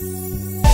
Música